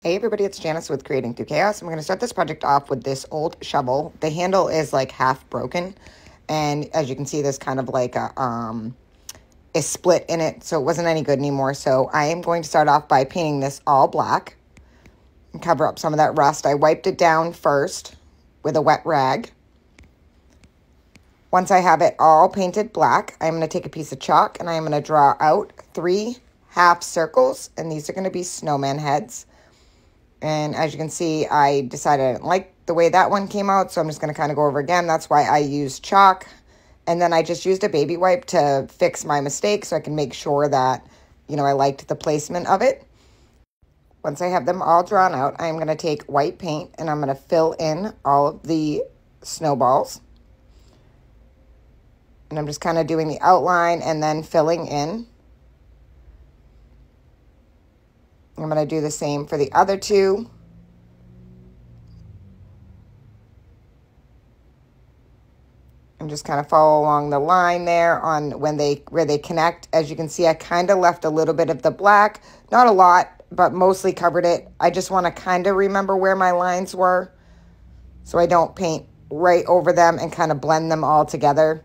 Hey everybody, it's Janice with Creating Through Chaos. I'm going to start this project off with this old shovel. The handle is like half broken and as you can see there's kind of like a, um, a split in it so it wasn't any good anymore. So I am going to start off by painting this all black and cover up some of that rust. I wiped it down first with a wet rag. Once I have it all painted black, I'm going to take a piece of chalk and I'm going to draw out three half circles and these are going to be snowman heads. And as you can see, I decided I didn't like the way that one came out, so I'm just going to kind of go over again. That's why I used chalk. And then I just used a baby wipe to fix my mistake so I can make sure that, you know, I liked the placement of it. Once I have them all drawn out, I'm going to take white paint and I'm going to fill in all of the snowballs. And I'm just kind of doing the outline and then filling in. I'm going to do the same for the other two. And just kind of follow along the line there on when they where they connect. As you can see, I kind of left a little bit of the black, not a lot, but mostly covered it. I just want to kind of remember where my lines were so I don't paint right over them and kind of blend them all together.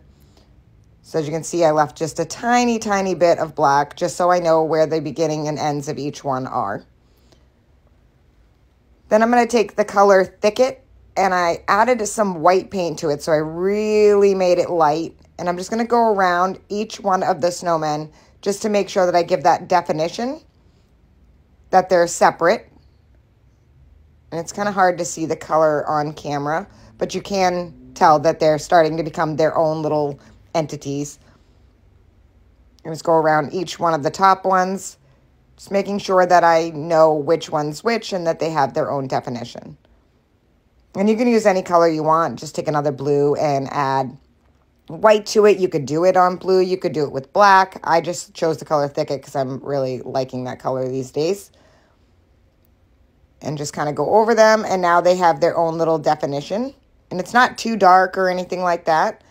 So as you can see, I left just a tiny, tiny bit of black just so I know where the beginning and ends of each one are. Then I'm going to take the color Thicket and I added some white paint to it. So I really made it light. And I'm just going to go around each one of the snowmen just to make sure that I give that definition, that they're separate. And it's kind of hard to see the color on camera, but you can tell that they're starting to become their own little entities. Just go around each one of the top ones, just making sure that I know which one's which and that they have their own definition. And you can use any color you want. Just take another blue and add white to it. You could do it on blue. You could do it with black. I just chose the color Thicket because I'm really liking that color these days. And just kind of go over them. And now they have their own little definition. And it's not too dark or anything like that.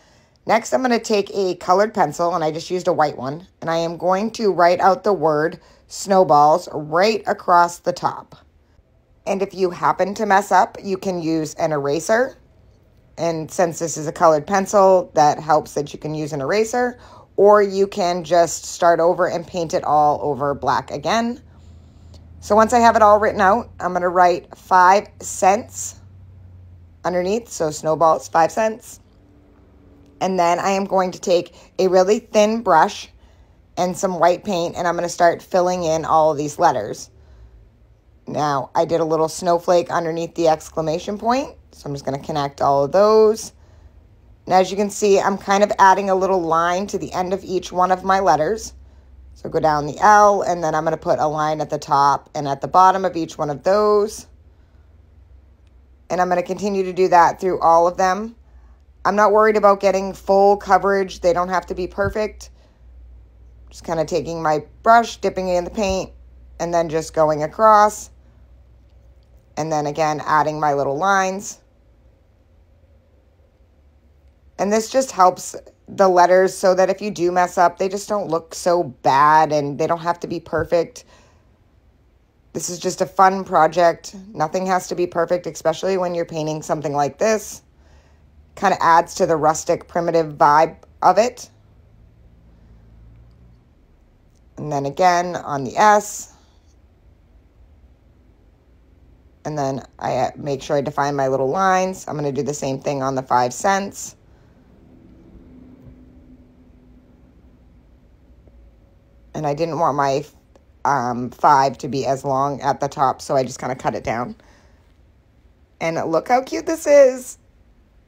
Next, I'm going to take a colored pencil, and I just used a white one, and I am going to write out the word snowballs right across the top. And if you happen to mess up, you can use an eraser. And since this is a colored pencil, that helps that you can use an eraser. Or you can just start over and paint it all over black again. So once I have it all written out, I'm going to write five cents underneath. So snowballs, five cents. And then I am going to take a really thin brush and some white paint and I'm going to start filling in all of these letters. Now, I did a little snowflake underneath the exclamation point, so I'm just going to connect all of those. And as you can see, I'm kind of adding a little line to the end of each one of my letters. So go down the L, and then I'm going to put a line at the top and at the bottom of each one of those. And I'm going to continue to do that through all of them. I'm not worried about getting full coverage. They don't have to be perfect. Just kind of taking my brush, dipping it in the paint, and then just going across. And then again, adding my little lines. And this just helps the letters so that if you do mess up, they just don't look so bad and they don't have to be perfect. This is just a fun project. Nothing has to be perfect, especially when you're painting something like this kind of adds to the rustic primitive vibe of it. And then again on the S. And then I uh, make sure I define my little lines. I'm going to do the same thing on the five cents. And I didn't want my um, five to be as long at the top, so I just kind of cut it down. And look how cute this is.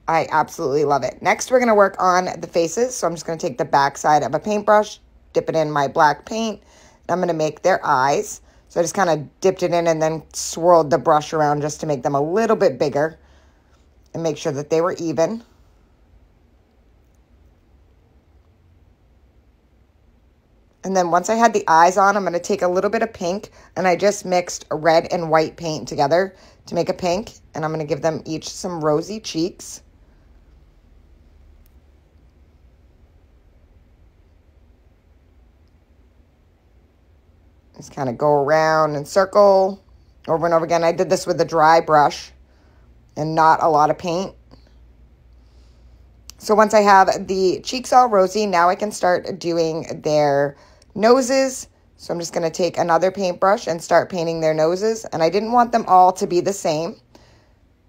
I absolutely love it. Next, we're going to work on the faces. So I'm just going to take the back side of a paintbrush, dip it in my black paint. I'm going to make their eyes. So I just kind of dipped it in and then swirled the brush around just to make them a little bit bigger and make sure that they were even. And then once I had the eyes on, I'm going to take a little bit of pink and I just mixed red and white paint together to make a pink. And I'm going to give them each some rosy cheeks. Just kind of go around and circle over and over again. I did this with a dry brush and not a lot of paint. So once I have the cheeks all rosy, now I can start doing their noses. So I'm just going to take another paintbrush and start painting their noses. And I didn't want them all to be the same.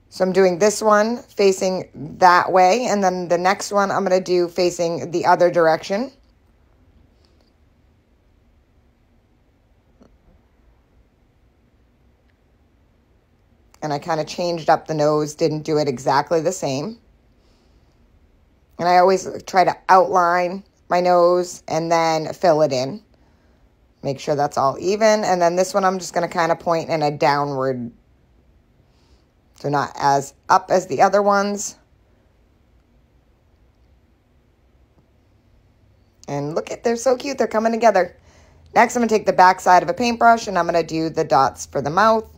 So I'm doing this one facing that way. And then the next one I'm going to do facing the other direction. And I kind of changed up the nose, didn't do it exactly the same. And I always try to outline my nose and then fill it in. Make sure that's all even. And then this one I'm just going to kind of point in a downward. So not as up as the other ones. And look at, they're so cute. They're coming together. Next, I'm going to take the back side of a paintbrush and I'm going to do the dots for the mouth.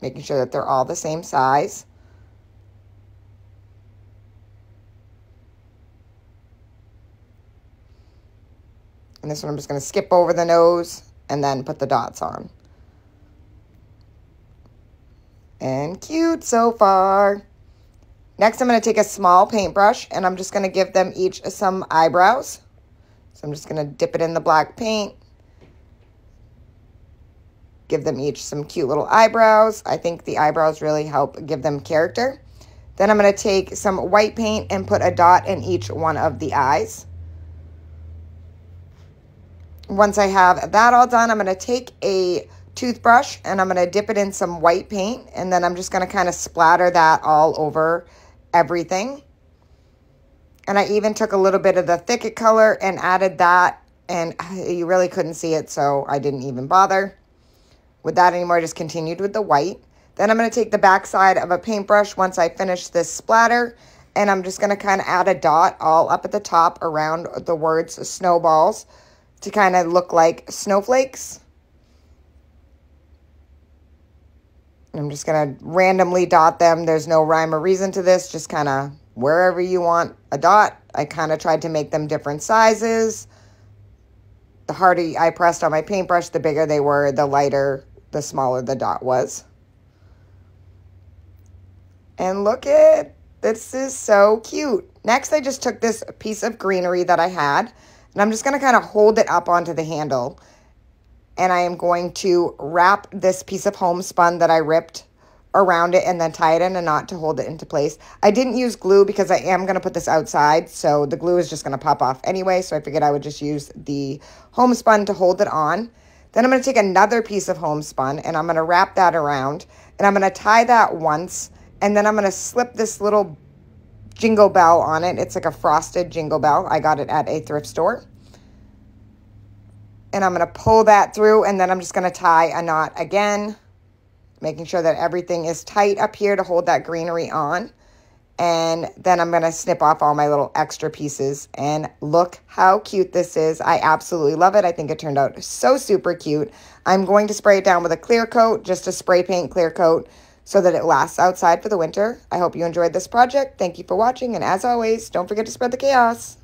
Making sure that they're all the same size. And this one I'm just going to skip over the nose and then put the dots on. And cute so far. Next, I'm going to take a small paintbrush and I'm just going to give them each some eyebrows. So I'm just going to dip it in the black paint. Give them each some cute little eyebrows. I think the eyebrows really help give them character. Then I'm going to take some white paint and put a dot in each one of the eyes once I have that all done, I'm going to take a toothbrush and I'm going to dip it in some white paint and then I'm just going to kind of splatter that all over everything. And I even took a little bit of the thicket color and added that and you really couldn't see it so I didn't even bother with that anymore. I just continued with the white. Then I'm going to take the back side of a paintbrush once I finish this splatter and I'm just going to kind of add a dot all up at the top around the words snowballs to kind of look like snowflakes. I'm just going to randomly dot them. There's no rhyme or reason to this. Just kind of wherever you want a dot. I kind of tried to make them different sizes. The harder I pressed on my paintbrush, the bigger they were, the lighter, the smaller the dot was. And look at, this is so cute. Next, I just took this piece of greenery that I had and I'm just going to kind of hold it up onto the handle. And I am going to wrap this piece of homespun that I ripped around it and then tie it in a knot to hold it into place. I didn't use glue because I am going to put this outside, so the glue is just going to pop off anyway, so I figured I would just use the homespun to hold it on. Then I'm going to take another piece of homespun and I'm going to wrap that around and I'm going to tie that once and then I'm going to slip this little jingle bell on it. It's like a frosted jingle bell. I got it at a thrift store. And I'm going to pull that through and then I'm just going to tie a knot again, making sure that everything is tight up here to hold that greenery on. And then I'm going to snip off all my little extra pieces. And look how cute this is. I absolutely love it. I think it turned out so super cute. I'm going to spray it down with a clear coat, just a spray paint clear coat so that it lasts outside for the winter. I hope you enjoyed this project. Thank you for watching, and as always, don't forget to spread the chaos.